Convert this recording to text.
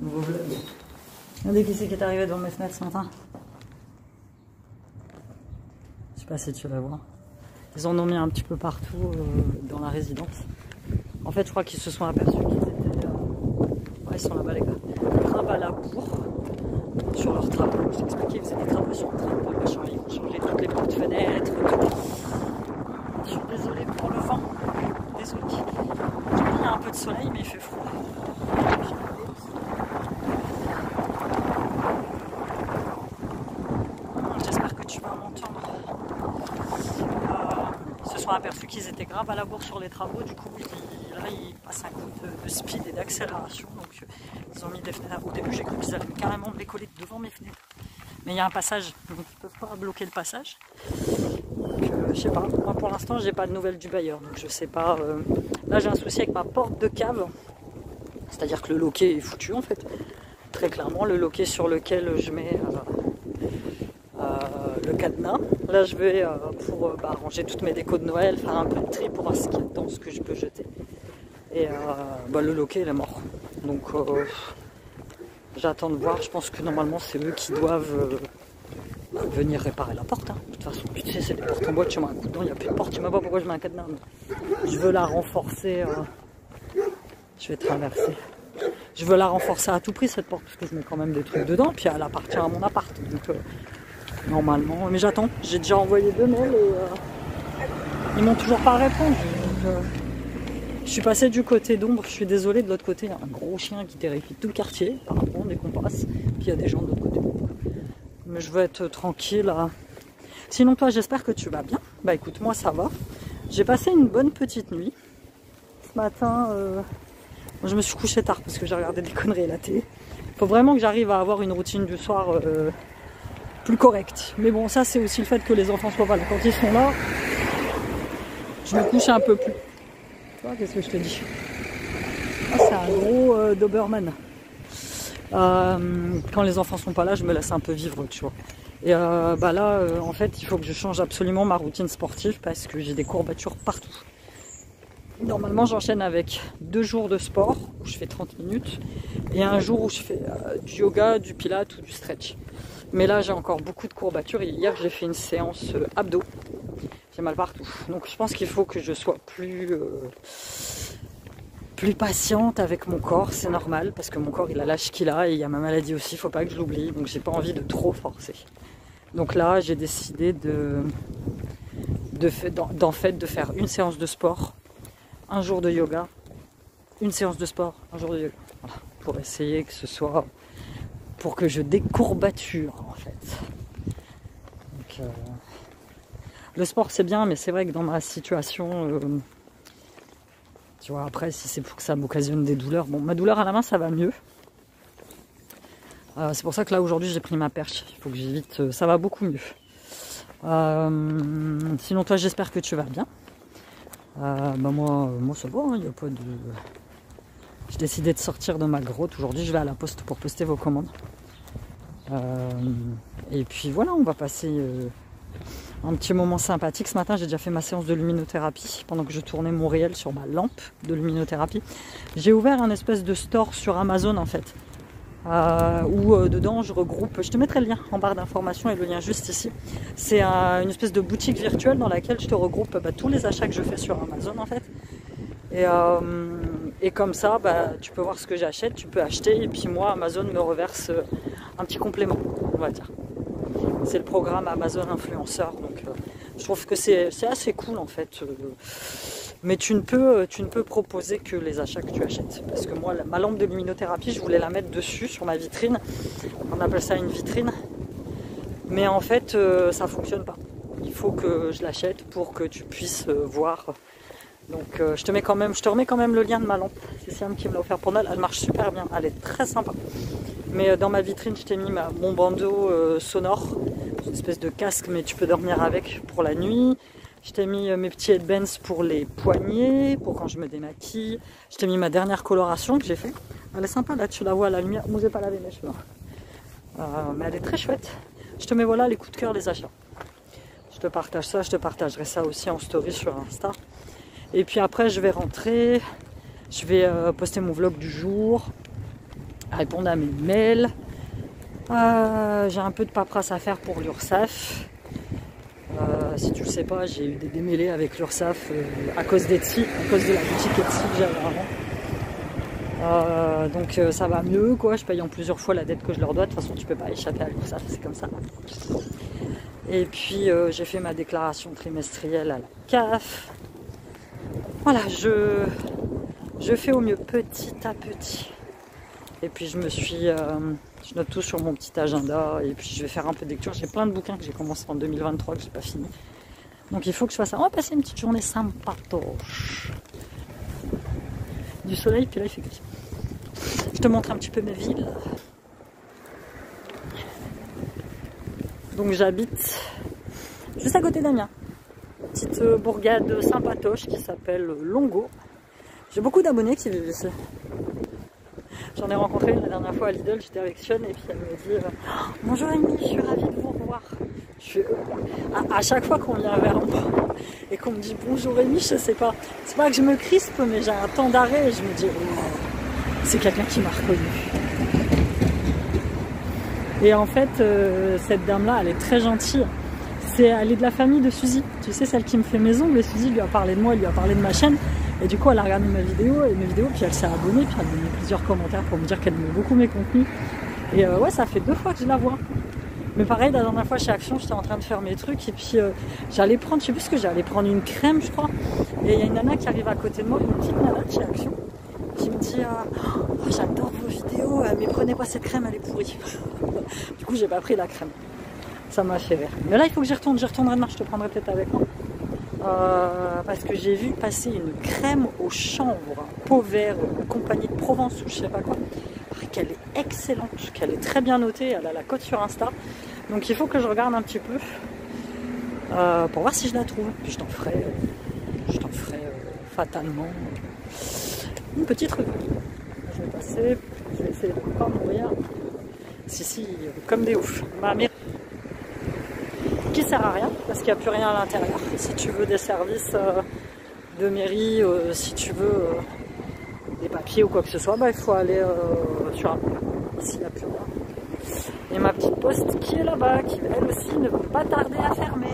Nouveau vlog. Regardez qui c'est qui est arrivé devant mes fenêtres ce matin. Je sais pas si tu vas voir. Ils en ont mis un petit peu partout euh, dans la résidence. En fait, je crois qu'ils se sont aperçus qu'ils étaient. Euh... Ouais, ils sont là-bas, les gars. Ils grimpent à la bourre sur leur travaux. Je t'expliquais, ils faisaient des travaux sur le train. Machin. Ils vont changer toutes les portes fenêtres. Tout. Je suis désolée pour le vent. Désolée. Il y a un peu de soleil, mais il fait froid. J'espère que tu vas m'entendre. Euh, aperçus qu'ils étaient graves à la bourre sur les travaux. Du coup, ils, là, ils passent un coup de, speed et d'accélération. Donc, euh, ils ont mis des fenêtres. Au début, j'ai cru qu'ils allaient carrément me les coller devant mes fenêtres. Mais il y a un passage, donc ils peuvent pas bloquer le passage. Donc, euh, je sais pas. Moi, pour l'instant, j'ai pas de nouvelles du bailleur. Donc, je sais pas. euh, Là, j'ai un souci avec ma porte de cave. C'est-à-dire que le loquet est foutu, en fait. Très clairement, le loquet sur lequel je mets le cadenas. Là, je vais, euh, pour euh, bah, ranger toutes mes décos de Noël, faire un peu de tri pour voir ce qu'il y a dedans, ce que je peux jeter. Et euh, bah, le loquet, il est mort. Donc, j'attends de voir. Je pense que normalement, c'est eux qui doivent venir réparer la porte. hein. De toute façon, tu sais, c'est des portes en bois, tu mets un coup dedans, il n'y a plus de porte. Je sais pas pourquoi je mets un cadenas. Je veux la renforcer. Je vais traverser. Je veux la renforcer à tout prix cette porte parce que je mets quand même des trucs dedans. Puis elle appartient à mon appart. Normalement. Mais j'attends. J'ai déjà envoyé deux mails et euh, ils m'ont toujours pas répondu. Euh, je suis passé du côté d'ombre. Je suis désolé. De l'autre côté, il y a un gros chien qui terrifie tout le quartier. Apparemment, dès qu'on passe. Puis il y a des gens de l'autre côté. Mais je veux être tranquille. Sinon, toi, j'espère que tu vas bien. Bah écoute, moi ça va. J'ai passé une bonne petite nuit. Ce matin, euh, je me suis couché tard parce que j'ai regardé des conneries à la télé. Il faut vraiment que j'arrive à avoir une routine du soir plus correcte. Mais bon, ça, c'est aussi le fait que les enfants soient pas là. Quand ils sont là, je me couche un peu plus. Tu vois, qu'est-ce que je te dis? Ah, c'est un gros euh, Doberman. Euh, quand les enfants sont pas là, je me laisse un peu vivre, tu vois. Et euh, bah là, en fait, il faut que je change absolument ma routine sportive parce que j'ai des courbatures partout. Normalement, j'enchaîne avec deux jours de sport où je fais 30 minutes et un jour où je fais du yoga, du pilate ou du stretch. Mais là, j'ai encore beaucoup de courbatures. Hier, j'ai fait une séance euh, abdos. J'ai mal partout. Donc, je pense qu'il faut que je sois plus, euh, plus patiente avec mon corps. C'est normal parce que mon corps, il a l'âge qu'il a et il y a ma maladie aussi. Il faut pas que je l'oublie. Donc, j'ai pas envie de trop forcer. Donc là, j'ai décidé de, de d'en fait de faire une séance de sport un jour de yoga, une séance de sport, un jour de yoga. Voilà, pour essayer que ce soit. Pour que je décourbature en fait. Euh, le sport c'est bien, mais c'est vrai que dans ma situation. euh, tu vois, après, si c'est pour que ça m'occasionne des douleurs. Bon, ma douleur à la main, ça va mieux. Euh, c'est pour ça que là, aujourd'hui, j'ai pris ma perche. Il faut que j'évite. ça va beaucoup mieux. Sinon, toi, j'espère que tu vas bien. Bah moi, moi ça va, il n'y a pas de. J'ai décidé de sortir de ma grotte. Aujourd'hui, je vais à la poste pour poster vos commandes. Euh, et puis voilà, on va passer euh, un petit moment sympathique. Ce matin, j'ai déjà fait ma séance de luminothérapie pendant que je tournais mon réel sur ma lampe de luminothérapie. J'ai ouvert un espèce de store sur Amazon en fait. euh, où dedans je regroupe, je te mettrai le lien en barre d'information et le lien juste ici. C'est un- une espèce de boutique virtuelle dans laquelle je te regroupe bah, tous les achats que je fais sur Amazon en fait. Et, comme ça, bah, tu peux voir ce que j'achète, tu peux acheter et puis moi Amazon me reverse un petit complément, on va dire. C'est le programme Amazon Influenceur, donc euh, je trouve que c'est assez cool en fait. euh, mais tu ne, peux, tu ne peux proposer que les achats que tu achètes. Parce que moi, ma lampe de luminothérapie, je voulais la mettre dessus, sur ma vitrine. On appelle ça une vitrine. Mais en fait, euh, ça fonctionne pas. Il faut que je l'achète pour que tu puisses euh, voir. Donc euh, je te mets quand même, je te remets quand même le lien de ma lampe. C'est Siam qui me l'a offert pour Noël. Elle marche super bien. Elle est très sympa. Mais euh, dans ma vitrine, je t'ai mis mon bandeau euh, sonore. Une espèce de casque, mais tu peux dormir avec pour la nuit. Je t'ai mis euh, mes petits headbands pour les poignets, pour quand je me démaquille. Je t'ai mis ma dernière coloration que j'ai fait. Elle est sympa là, tu la vois à la lumière. Moi, j'ai pas lavé mes cheveux. Euh, mais elle est très chouette. Je te mets voilà les coups de cœur, les achats. Je te partage ça, je te partagerai ça aussi en story sur Insta. Et puis après, je vais rentrer. Je vais poster mon vlog du jour. Répondre à mes mails. Euh, j'ai un peu de paperasse à faire pour l'URSSAF. Euh, si tu le sais pas, j'ai eu des démêlés avec l'URSSAF euh, à cause d'Etsy, à cause de la boutique Etsy que j'avais avant. donc ça va mieux quoi, je paye en plusieurs fois la dette que je leur dois, de toute façon tu peux pas échapper à l'URSSAF, c'est comme ça. Et puis j'ai fait ma déclaration trimestrielle à la CAF. Voilà, je, je fais au mieux petit à petit. Et puis je me suis, euh, je note tout sur mon petit agenda et puis je vais faire un peu de lecture. J'ai plein de bouquins que j'ai commencé en 2023 que j'ai pas fini. Donc il faut que je fasse ça. On va passer une petite journée sympatoche. Du soleil, puis là il fait gris. Je te montre un petit peu mes villes. Donc j'habite juste à côté d'Amiens. Petite bourgade sympatoche qui s'appelle Longo. J'ai beaucoup d'abonnés qui vivent ici. J'en ai rencontré la dernière fois à Lidl, j'étais avec Sean et puis elle me dit euh, Bonjour Amy, je suis ravie de vous revoir. Je à, chaque fois qu'on vient vers moi et qu'on me dit bonjour Amy, je sais pas. C'est pas que je me crispe, mais j'ai un temps d'arrêt et je me dis oh, c'est quelqu'un qui m'a reconnu. Et en fait, euh, cette dame-là, elle est très gentille. C'est, elle est de la famille de Suzy. Tu sais, celle qui me fait ongles. Et Suzy lui a parlé de moi, elle lui a parlé de ma chaîne. Et du coup, elle a regardé ma vidéo et mes vidéos, puis elle s'est abonnée, puis elle a donné plusieurs commentaires pour me dire qu'elle aimait beaucoup mes contenus. Et euh, ouais, ça fait deux fois que je la vois. Mais pareil, la dernière fois chez Action, j'étais en train de faire mes trucs et puis euh, j'allais prendre, je sais plus ce que j'allais prendre une crème, je crois. Et il y a une nana qui arrive à côté de moi, une petite nana de chez Action, qui me dit euh, oh, J'adore vos vidéos, mais prenez pas cette crème, elle est pourrie. du coup, j'ai pas pris la crème. Ça m'a fait rire. Mais là, il faut que j'y retourne. J'y retournerai demain, je te prendrai peut-être avec moi. Euh, parce que j'ai vu passer une crème au chanvre, peau vert, compagnie de Provence ou je sais pas quoi, qu'elle est excellente, qu'elle est très bien notée, elle a la cote sur Insta. Donc il faut que je regarde un petit peu euh, pour voir si je la trouve. Puis je t'en ferai, je t'en ferai euh, fatalement une petite revue. Je vais passer, je vais essayer de pas mourir. Si, si, comme des oufs. Ma mère sert à rien parce qu'il n'y a plus rien à l'intérieur. Si tu veux des services euh, de mairie, euh, si tu veux euh, des papiers ou quoi que ce soit, bah, il faut aller sur un Ici, il n'y a plus rien. Et ma petite poste qui est là-bas, qui elle aussi ne peut pas tarder à fermer.